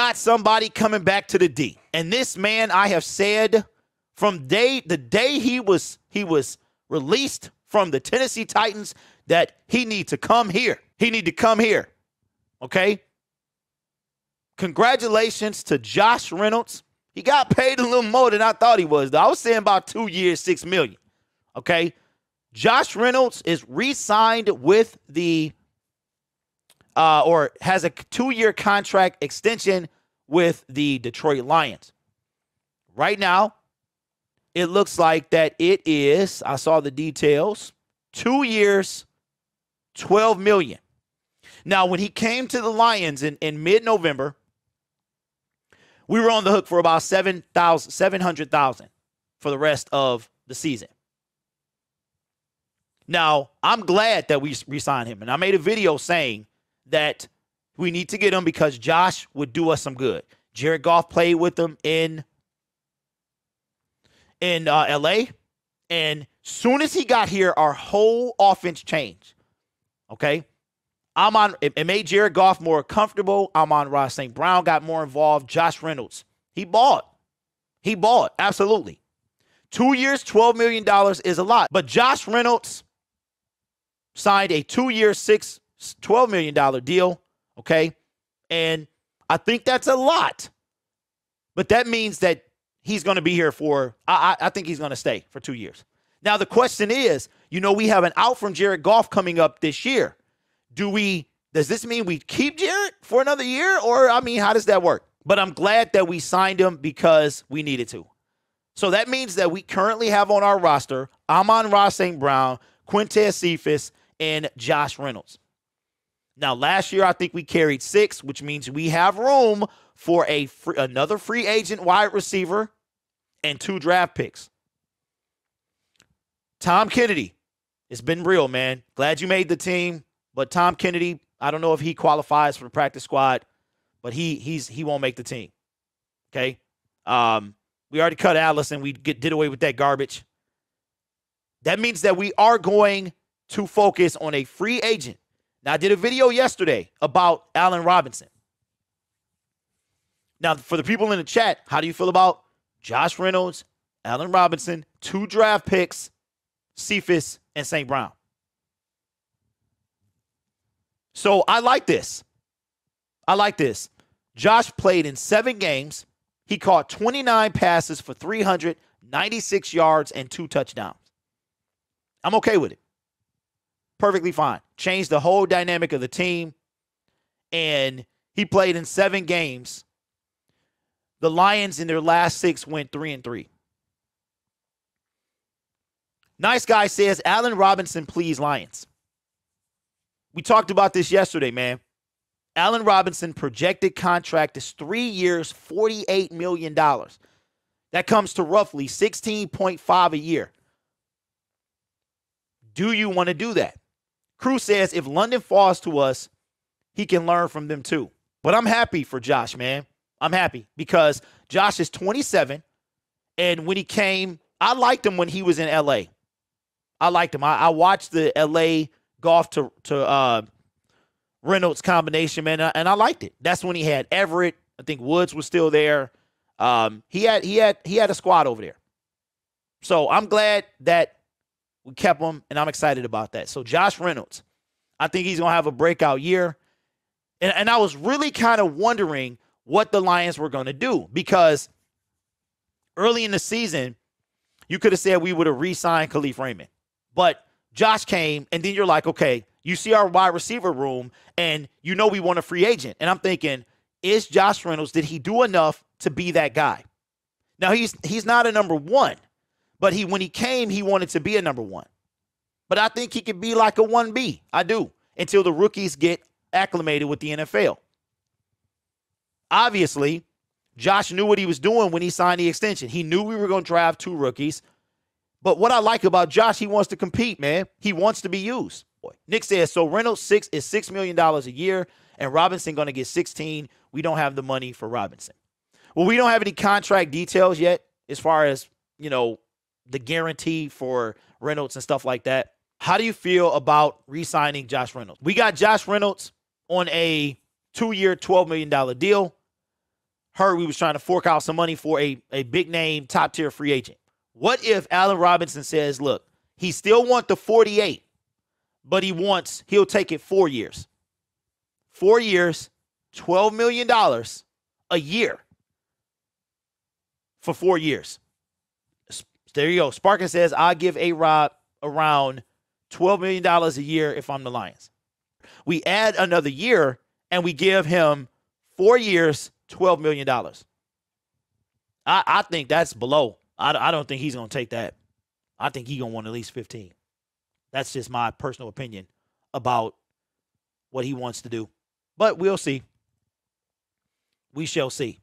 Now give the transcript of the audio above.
got somebody coming back to the D. And this man, I have said from day the day he was he was released from the Tennessee Titans that he need to come here. He need to come here. Okay? Congratulations to Josh Reynolds. He got paid a little more than I thought he was. Though. I was saying about 2 years, 6 million. Okay? Josh Reynolds is re-signed with the uh, or has a two-year contract extension with the Detroit Lions. Right now, it looks like that it is, I saw the details, two years, 12 million. Now, when he came to the Lions in, in mid-November, we were on the hook for about 7,000, 700,000 for the rest of the season. Now, I'm glad that we re-signed him. And I made a video saying that we need to get him because Josh would do us some good. Jared Goff played with him in in uh, LA. And soon as he got here, our whole offense changed. Okay. I'm on it made Jared Goff more comfortable. Amon-Ra St. Brown got more involved. Josh Reynolds. He bought. He bought. Absolutely. Two years, $12 million is a lot. But Josh Reynolds signed a two-year, six, $12 million deal. Okay. And I think that's a lot. But that means that he's going to be here for, I, I think he's going to stay for two years. Now, the question is, you know, we have an out from Jared Goff coming up this year. Do we, does this mean we keep Jared for another year? Or, I mean, how does that work? But I'm glad that we signed him because we needed to. So that means that we currently have on our roster Amon-Ra St. Brown, Quintez Cephus, and Josh Reynolds. Now, last year, I think we carried six, which means we have room for a free, another free agent wide receiver and two draft picks. Tom Kennedy, it's been real, man. Glad you made the team, but Tom Kennedy, I don't know if he qualifies for the practice squad, but he he's he won't make the team. Okay, um, we already cut Allison. We get, did away with that garbage. That means that we are going to focus on a free agent now, I did a video yesterday about Allen Robinson. Now, for the people in the chat, how do you feel about Josh Reynolds, Allen Robinson, two draft picks, Cephus, and St. Brown? So I like this. I like this. Josh played in seven games. He caught 29 passes for 396 yards and two touchdowns. I'm okay with it perfectly fine. Changed the whole dynamic of the team. And he played in seven games. The Lions in their last six went three and three. Nice guy says, Allen Robinson, please, Lions. We talked about this yesterday, man. Allen Robinson projected contract is three years, $48 million. That comes to roughly 16.5 a year. Do you want to do that? Cruz says if London falls to us, he can learn from them too. But I'm happy for Josh, man. I'm happy because Josh is 27. And when he came, I liked him when he was in LA. I liked him. I, I watched the LA Goff to to uh, Reynolds combination, man, and I liked it. That's when he had Everett. I think Woods was still there. Um, he had he had he had a squad over there. So I'm glad that we kept him, and I'm excited about that. So Josh Reynolds, I think he's gonna have a breakout year. And, and I was really kind of wondering what the Lions were gonna do because early in the season, you could have said we would have re-signed Kalif Raymond. But Josh came, and then you're like, okay, you see our wide receiver room, and you know we want a free agent. And I'm thinking, is Josh Reynolds, did he do enough to be that guy? Now he's he's not a number one. But he when he came, he wanted to be a number one. But I think he could be like a 1B. I do. Until the rookies get acclimated with the NFL. Obviously, Josh knew what he was doing when he signed the extension. He knew we were going to draft two rookies. But what I like about Josh, he wants to compete, man. He wants to be used. Boy, Nick says so. Reynolds six is six million dollars a year, and Robinson going to get sixteen. We don't have the money for Robinson. Well, we don't have any contract details yet, as far as you know the guarantee for Reynolds and stuff like that. How do you feel about re-signing Josh Reynolds? We got Josh Reynolds on a two-year, $12 million deal. heard we was trying to fork out some money for a, a big name top tier free agent. What if Allen Robinson says, look, he still want the 48, but he wants, he'll take it four years. Four years, $12 million a year for four years. There you go. Sparkin says, I'll give A Rob around $12 million a year if I'm the Lions. We add another year and we give him four years, $12 million. I, I think that's below. I, I don't think he's going to take that. I think he's going to want at least 15. That's just my personal opinion about what he wants to do. But we'll see. We shall see.